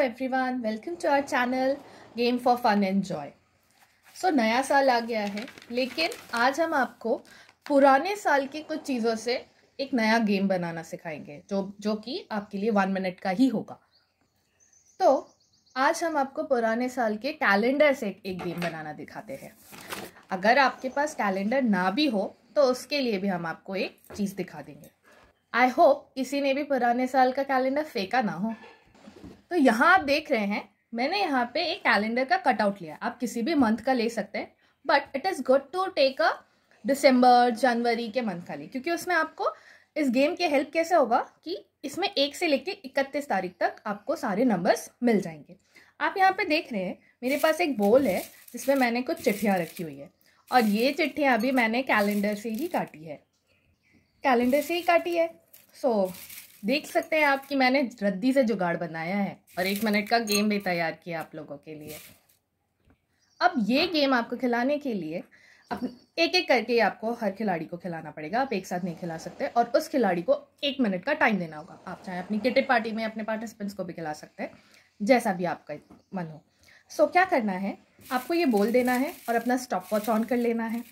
everyone, welcome to our channel Game for Fun and Joy. सो नया साल आ गया है लेकिन आज हम आपको पुराने साल की कुछ चीज़ों से एक नया गेम बनाना सिखाएँगे जो जो कि आपके लिए वन मिनट का ही होगा। तो आज हम आपको पुराने साल के कैलेंडर से एक गेम बनाना दिखाते हैं। अगर आपके पास कैलेंडर ना भी हो तो उसके लिए भी हम आपको एक चीज़ दिखा देंगे। आई होप किसी ने भी पुराने साल का कैलेंडर फेंका ना हो। तो यहाँ आप देख रहे हैं मैंने यहाँ पे एक कैलेंडर का कटआउट लिया। आप किसी भी मंथ का ले सकते हैं but it is good to take a दिसंबर जनवरी के मंथ का लिए क्योंकि उसमें आपको इस गेम के हेल्प कैसे होगा कि इसमें एक से लेके इकतीस तारीख तक आपको सारे नंबर्स मिल जाएँगे। आप यहाँ पे देख रहे हैं मेरे पास एक बोल है जिसमें मैंने कुछ चिट्ठियाँ रखी हुई है और ये चिट्ठियाँ भी मैंने कैलेंडर से ही काटी है। कैलेंडर से ही काटी है सो so, देख सकते हैं आप कि मैंने रद्दी से जुगाड़ बनाया है और एक मिनट का गेम भी तैयार किया आप लोगों के लिए। अब ये गेम आपको खिलाने के लिए अब एक एक करके आपको हर खिलाड़ी को खिलाना पड़ेगा। आप एक साथ नहीं खिला सकते और उस खिलाड़ी को एक मिनट का टाइम देना होगा। आप चाहे अपनी किटेड पार्टी में अपने पार्टिसिपेंट्स को भी खिला सकते हैं, जैसा भी आपका मन हो। सो क्या करना है? आपको ये बोल देना है और अपना स्टॉप वॉच ऑन कर लेना है।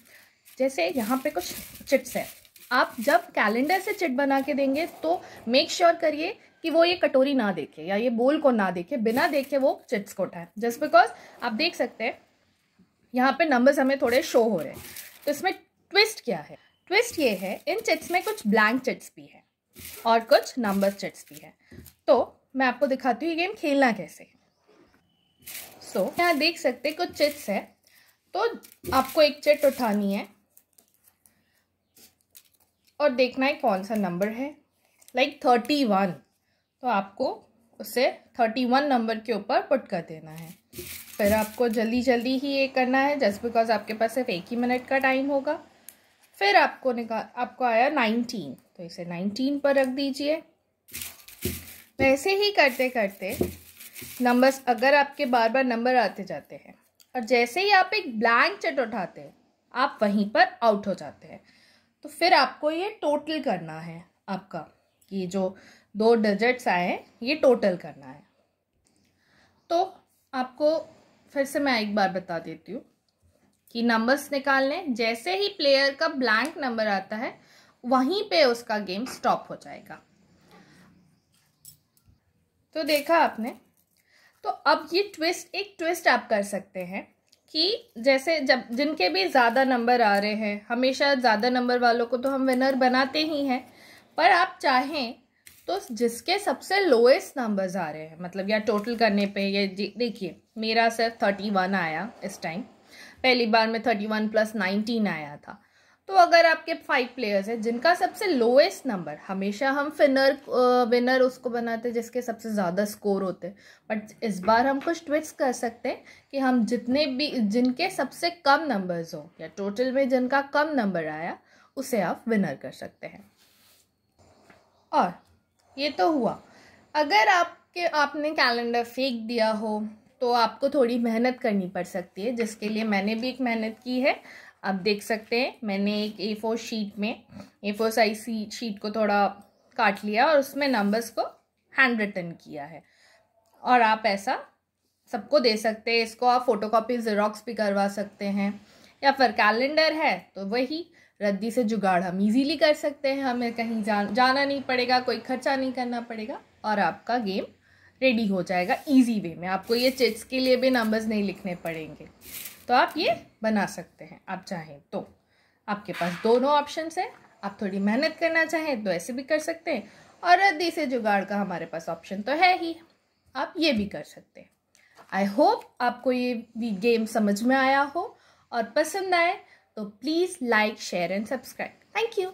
जैसे यहाँ पे कुछ चिट्स है। आप जब कैलेंडर से चिट बना के देंगे तो मेक श्योर करिए कि वो ये कटोरी ना देखे या ये बोल को ना देखे बिना देखे वो चिट्स को उठाए। जस्ट बिकॉज़ आप देख सकते हैं यहाँ पे नंबर्स हमें थोड़े शो हो रहे हैं। तो इसमें ट्विस्ट क्या है? ट्विस्ट ये है इन चिट्स में कुछ ब्लैंक चिट्स भी है और कुछ नंबर चिट्स भी है। तो मैं आपको दिखाती हूँ ये गेम खेलना कैसे सो so, यहाँ देख सकते कुछ चिट्स है। तो आपको एक चिट उठानी है। और देखना है कौन सा नंबर है। लाइक थर्टी वन तो आपको उसे थर्टी वन नंबर के ऊपर पुट कर देना है। फिर आपको जल्दी जल्दी ही ये करना है जस्ट बिकॉज़ आपके पास सिर्फ़ एक ही मिनट का टाइम होगा। फिर आपको निकाल, आपको आया नाइनटीन तो इसे नाइनटीन पर रख दीजिए। वैसे ही करते करते नंबर्स अगर आपके बार बार नंबर आते जाते हैं, और जैसे ही आप एक ब्लैंक चट उठाते हैं, आप वहीं पर आउट हो जाते हैं। तो फिर आपको ये टोटल करना है, आपका। ये जो दो डिजिट्स आए ये टोटल करना है। तो आपको फिर से मैं एक बार बता देती हूँ कि नंबर्स निकालने, जैसे ही प्लेयर का ब्लैंक नंबर आता है, वहीं पे उसका गेम स्टॉप हो जाएगा। तो देखा आपने? तो अब ये ट्विस्ट एक ट्विस्ट आप कर सकते हैं। कि जैसे जब जिनके भी ज़्यादा नंबर आ रहे हैं, हमेशा ज़्यादा नंबर वालों को तो हम विनर बनाते ही हैं, पर आप चाहें तो जिसके सबसे लोएस्ट नंबर्स आ रहे हैं मतलब या टोटल करने पे, ये देखिए, मेरा सिर्फ़ थर्टी वन आया इस टाइम पहली बार में थर्टी वन प्लस नाइनटीन आया था। तो अगर आपके फाइव प्लेयर्स हैं, जिनका सबसे लोएस्ट नंबर हमेशा हम फिनर विनर उसको बनाते हैं जिसके सबसे ज़्यादा स्कोर होते हैं। बट इस बार हम कुछ ट्विक्स कर सकते हैं कि हम जितने भी, जिनके सबसे कम नंबर्स हो, या टोटल में जिनका कम नंबर आया, उसे आप विनर कर सकते हैं। और ये तो हुआ। अगर आपके, आपने कैलेंडर फेंक दिया हो तो आपको थोड़ी मेहनत करनी पड़ सकती है, जिसके लिए मैंने भी एक मेहनत की है। आप देख सकते हैं मैंने एक ए फोर शीट में ए फोर साइज़ शीट को थोड़ा काट लिया और उसमें नंबर्स को हैंड रिटन किया है। और आप ऐसा सबको दे सकते हैं इसको आप फ़ोटो कॉपी ज़ेरोक्स भी करवा सकते हैं या फिर कैलेंडर है तो वही रद्दी से जुगाड़ हम इजीली कर सकते हैं हमें कहीं जा, जाना नहीं पड़ेगा कोई खर्चा नहीं करना पड़ेगा और आपका गेम रेडी हो जाएगा इजी वे में। आपको ये चिट्स के लिए भी नंबर्स नहीं लिखने पड़ेंगे। तो आप ये बना सकते हैं, आप चाहें तो। आपके पास दोनों ऑप्शन हैं, आप थोड़ी मेहनत करना चाहें तो ऐसे भी कर सकते हैं, और रद्दी से जुगाड़ का हमारे पास ऑप्शन तो है ही। आप ये भी कर सकते हैं। आई होप आपको ये भी गेम समझ में आया हो, और पसंद आए तो please like share and subscribe thank you